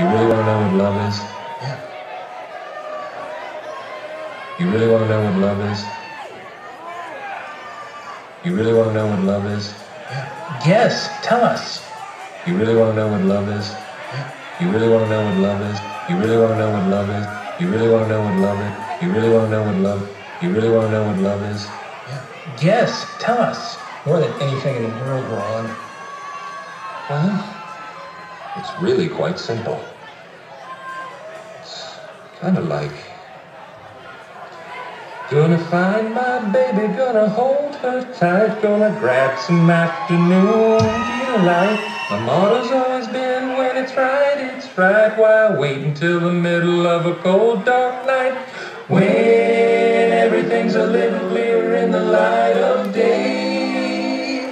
You really want to know what love is? Yeah. You really want to know what love is? You really want to know what love is? Yeah. Yes, tell us. You really want to know what love is? Yeah. You really want to know what love is? You really want to know what love is? You really want to know what love is? You really want to know what love? You really want to know what love is? Yeah. Yes, tell us. More than anything in the world, Ron. Well, it's really quite simple. Kind of like. Gonna find my baby, gonna hold her tight, gonna grab some afternoon delight. My motto's always been when it's right, it's right. Why wait until the middle of a cold, dark night? When everything's a little clearer in the light of day.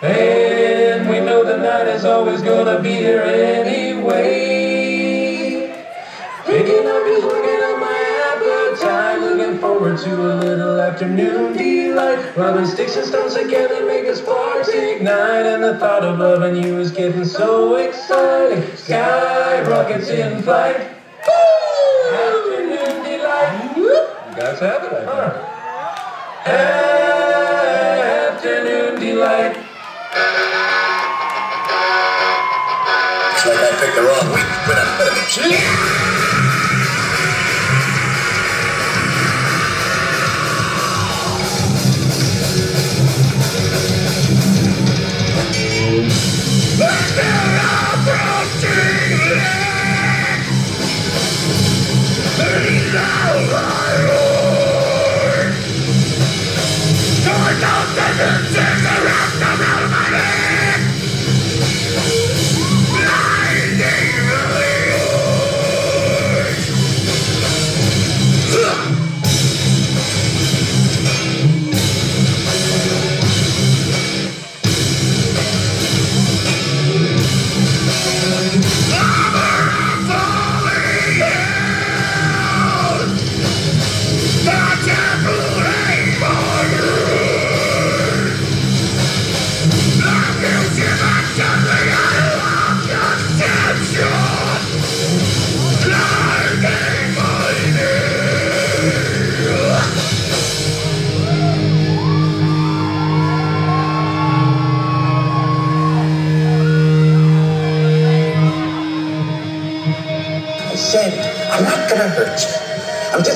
And we know the night is always gonna be here anyway. Looking to a little afternoon delight. Rubbing sticks and stones together make a sparks ignite. And the thought of loving you is getting so exciting. Sky rockets in flight. Afternoon delight. You guys have it, I think. Afternoon delight. It's like I picked the wrong week to put amphetamines. I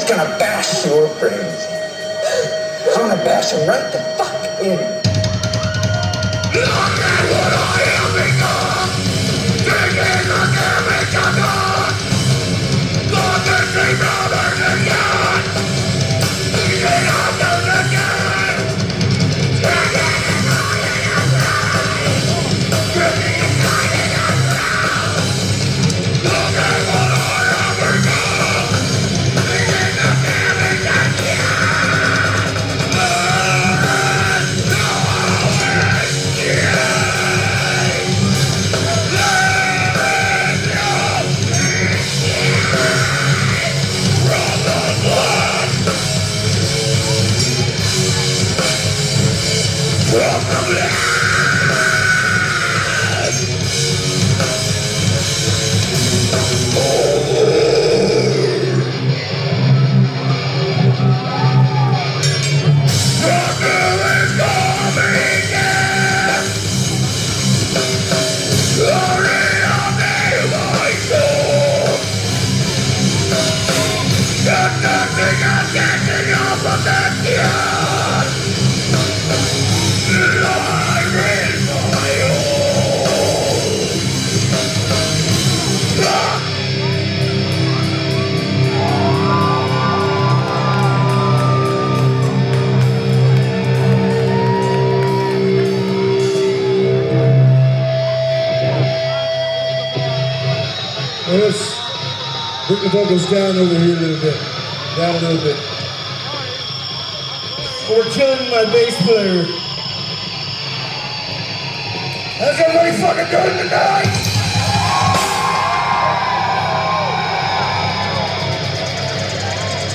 just gonna bash your brains. I'm gonna bash them right the fuck in. Let's the down over here a little bit. Down a little bit. We're killing my bass player. How's everybody fucking doing tonight?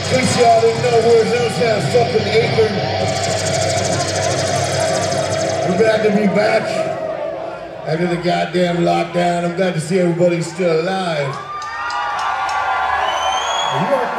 In case y'all didn't know, we're Hilltown fucking Akron. We're glad to be back. After the goddamn lockdown, I'm glad to see everybody's still alive.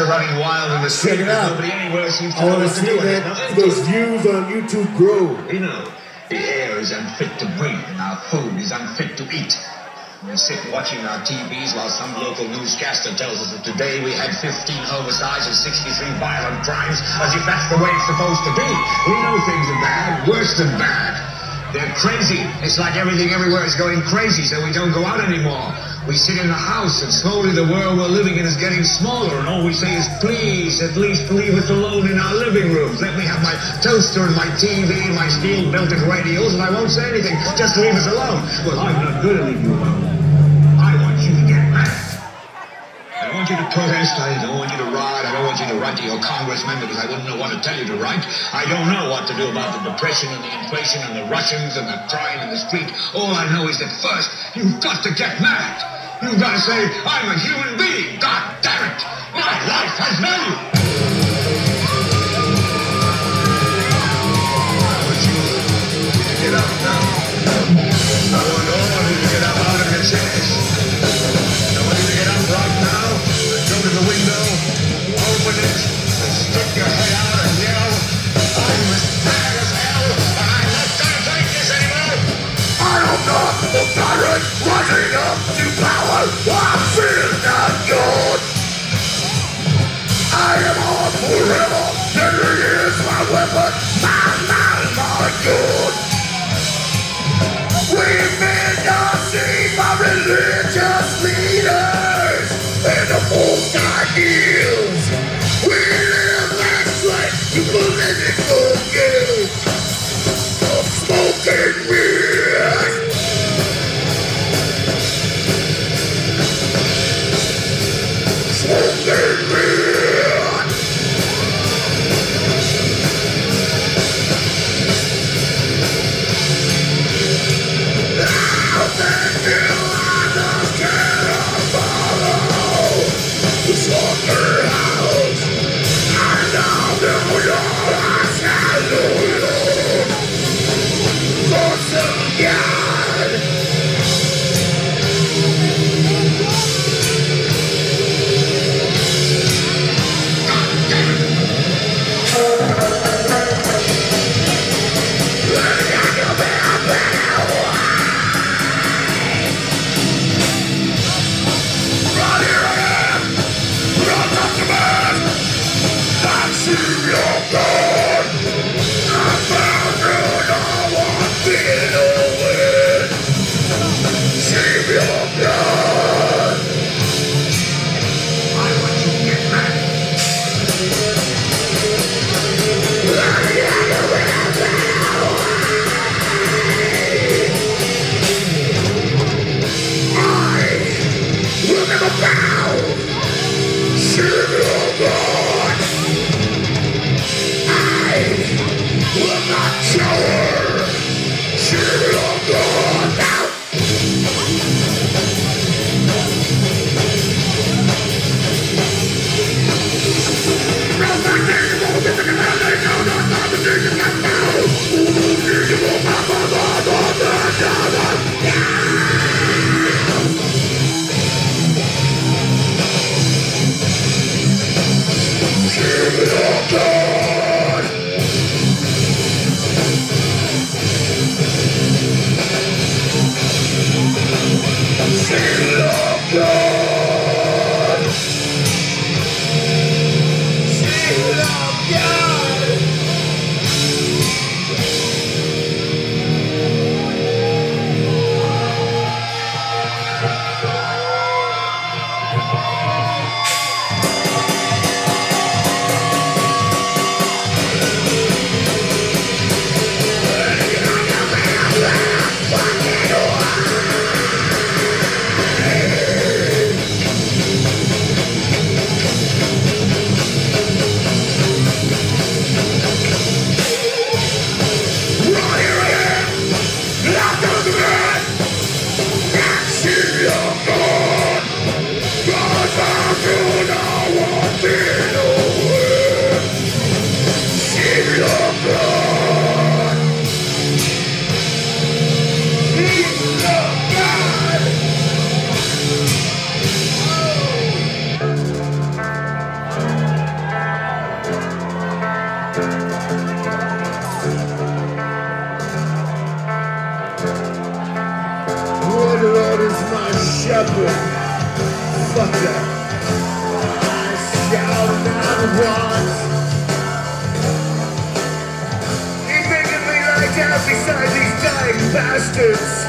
are running wild in the street. Check it out. Nobody anywhere seems to I know want to see it. that those views on YouTube grow. You know, the air is unfit to breathe and our food is unfit to eat. We sit watching our TVs while some local newscaster tells us that today we had 15 homicides and 63 violent crimes, as if that's the way it's supposed to be. We know things are bad, worse than bad. They're crazy. It's like everything everywhere is going crazy, so we don't go out anymore. We sit in the house, and slowly the world we're living in is getting smaller, and all we say is, please, at least leave us alone in our living rooms. Let me have my toaster and my TV and my steel-belted radios, and I won't say anything. Just leave us alone. Well, I'm not going to leave you alone. I want you to get mad. I want you to protest. I don't want you to riot. I don't want you to write to your congressman because I wouldn't know what to tell you to write. I don't know what to do about the depression and the inflation and the Russians and the crime in the street. All I know is that first, you've got to get mad. You've got to say, I'm a human being. God damn it. My life has value. You get up now. I want all of you to get up out of your. Tyrant rising up to power. I feel not good. Lord, Lord is my shepherd. Fuck that. I shall not want. He making me lie down beside these dying bastards.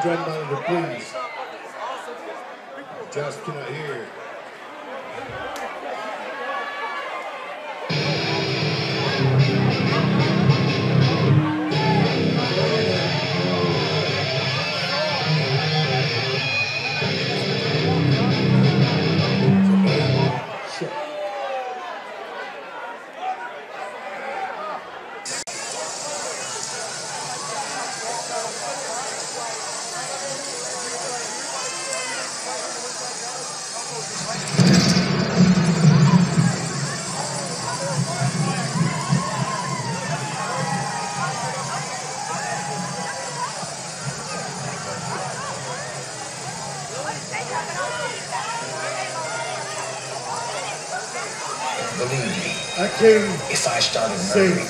adrenaline of the breeze. safe.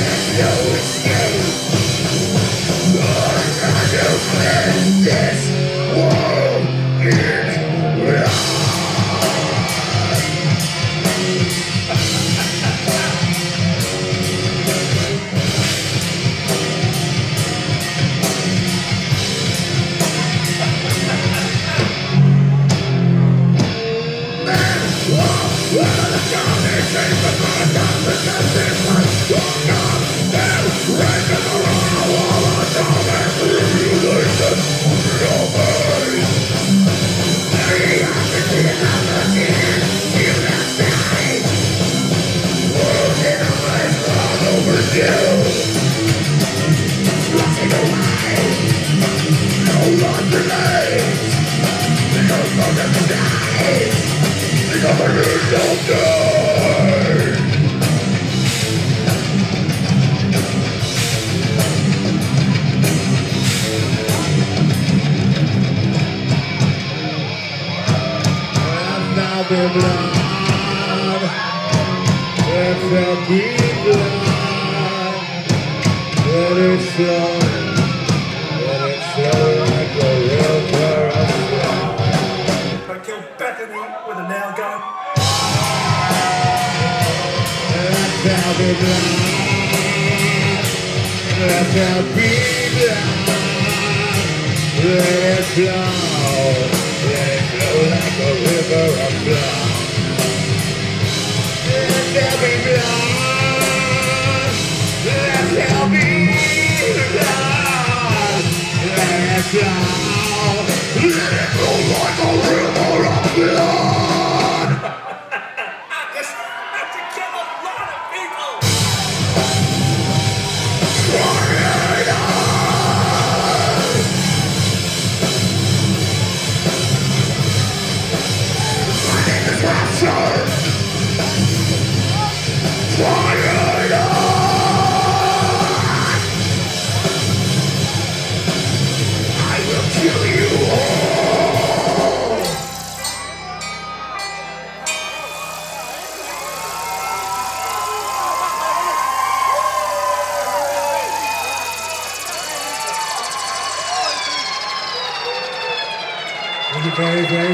blood. Let there be blood. Let it flow. There. Let there be blood. Let it flow. Let it flow like a river of blood. Let there be blood. Let there be blood. Let it flow. Let it flow like a river of blood.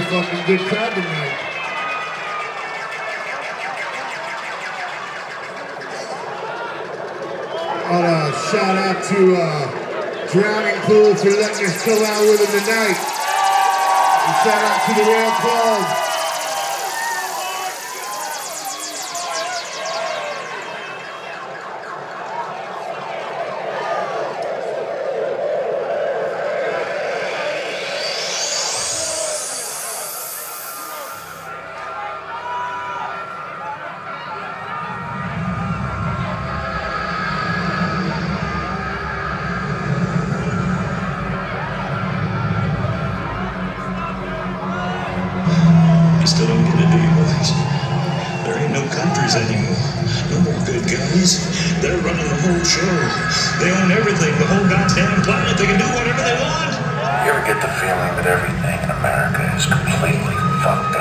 Fucking good crowd tonight. I'll uh, shout out to uh, Drowning Pool for letting us go out with him tonight. And shout out to the Rail Club. Show. They own everything, the whole goddamn planet. They can do whatever they want. You ever get the feeling that everything in America is completely fucked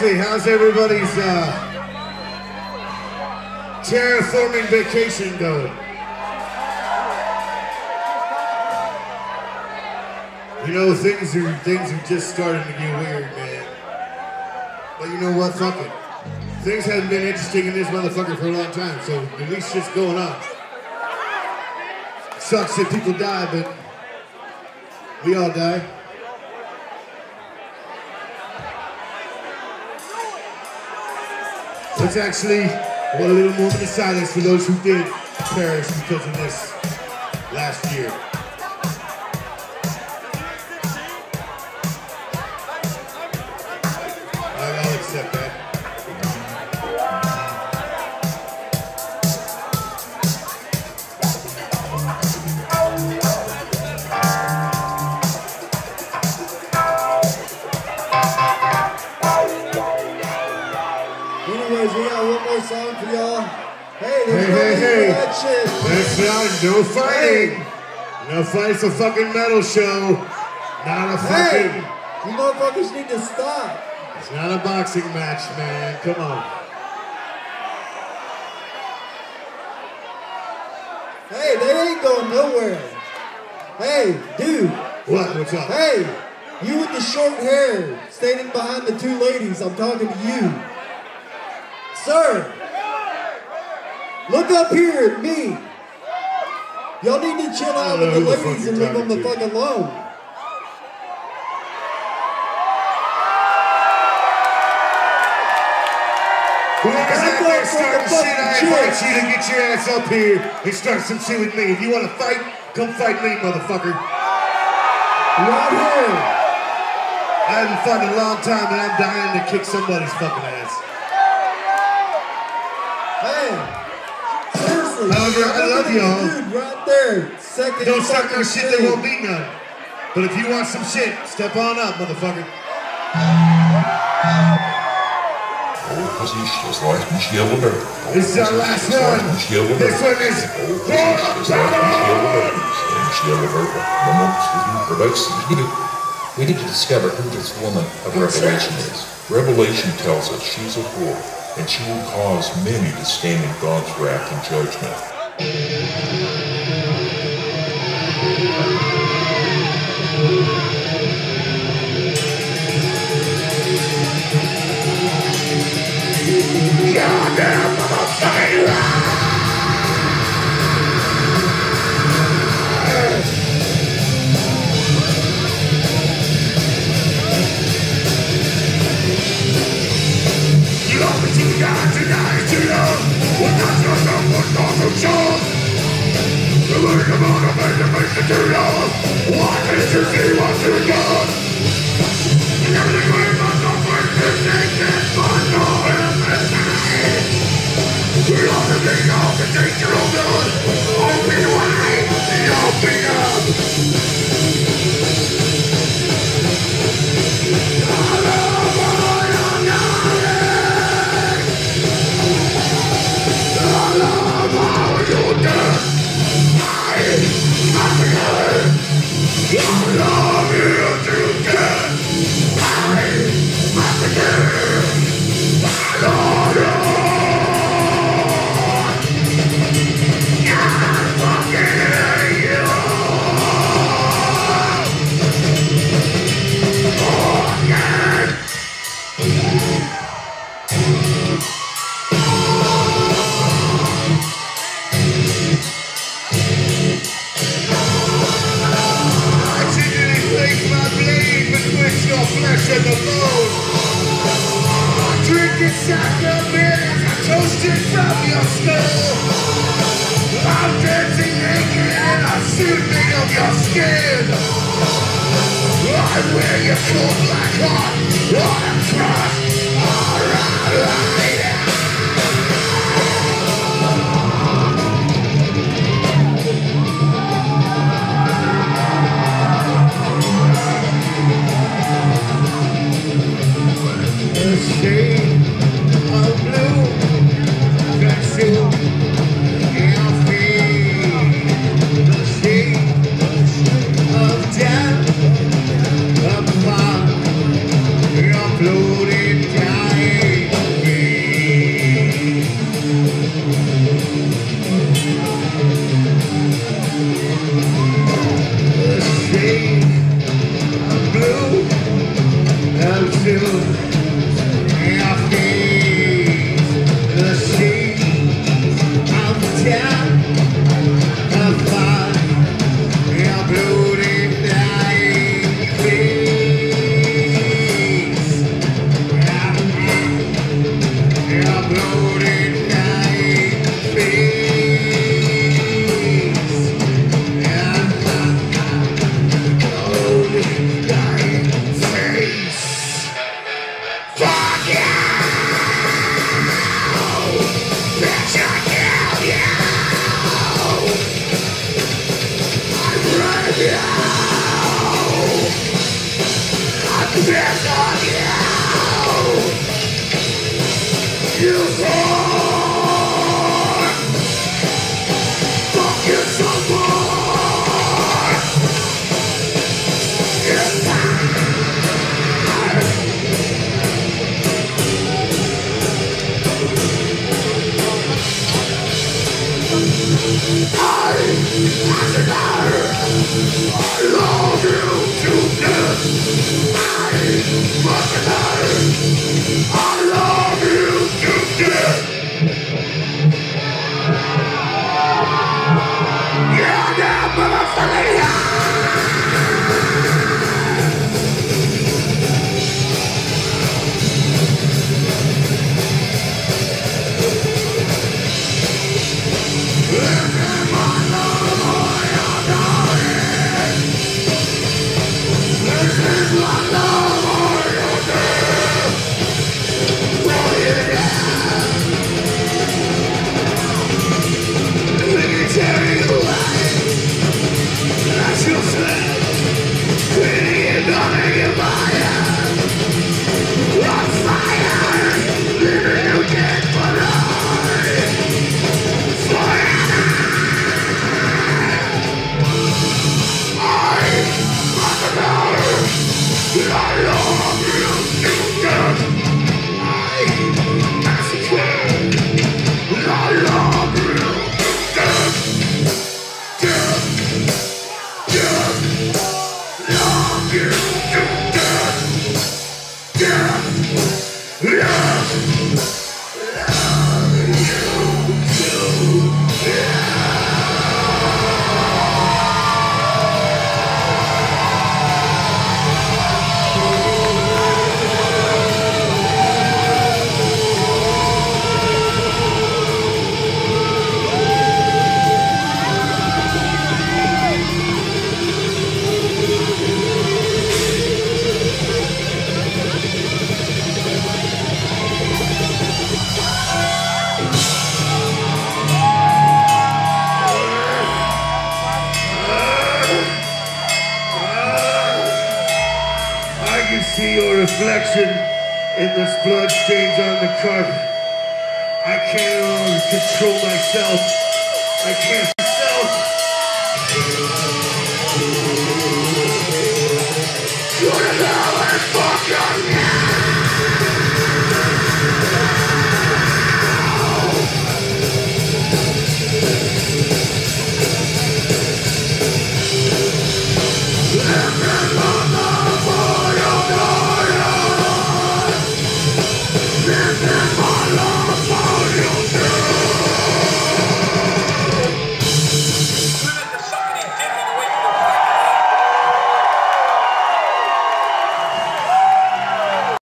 Seriously, how's everybody's uh, terraforming vacation going? You know, things are things are just starting to get weird, man. But you know what? Fuck it. Things haven't been interesting in this motherfucker for a long time, so at least shit's going on. Sucks that people die, but we all die. Let's actually want a little moment of silence for those who did perish because of this last year. No fighting. No fight. It's a fucking metal show. Not a fucking. Hey, you motherfuckers need to stop. It's not a boxing match, man. Come on. Hey, they ain't going nowhere. Hey, dude. What? What's up? Hey, you with the short hair, standing behind the two ladies, I'm talking to you. Sir, look up here at me. Y'all need to chill out with the don't know who the ladies and leave them the fuck alone. Whoever's out there starting shit, I invite you to get your ass up here and start some shit with me. If you want to fight, come fight me, motherfucker. Right here. I haven't fought in a long time, and I'm dying to kick somebody's fucking ass. Hey. However, I love look at the y'all. Dude, right there. Second. Don't suck no shit, stage. there won't be none. But if you want some shit, step on up, motherfucker. Cause he's just like Michelle Roberto. This is our last one. Michelle Roberto. This one is. Just like Michelle Roberto. And Michelle Roberto. Mama, excuse me, production. We need, to, we need to discover who this woman of Revelation is. Revelation tells us she's a whore, and she will cause many to stand in God's wrath and judgment. Goddamn motherfucking You show The way the motivation makes of your skin. I wear your cold black heart on a cross.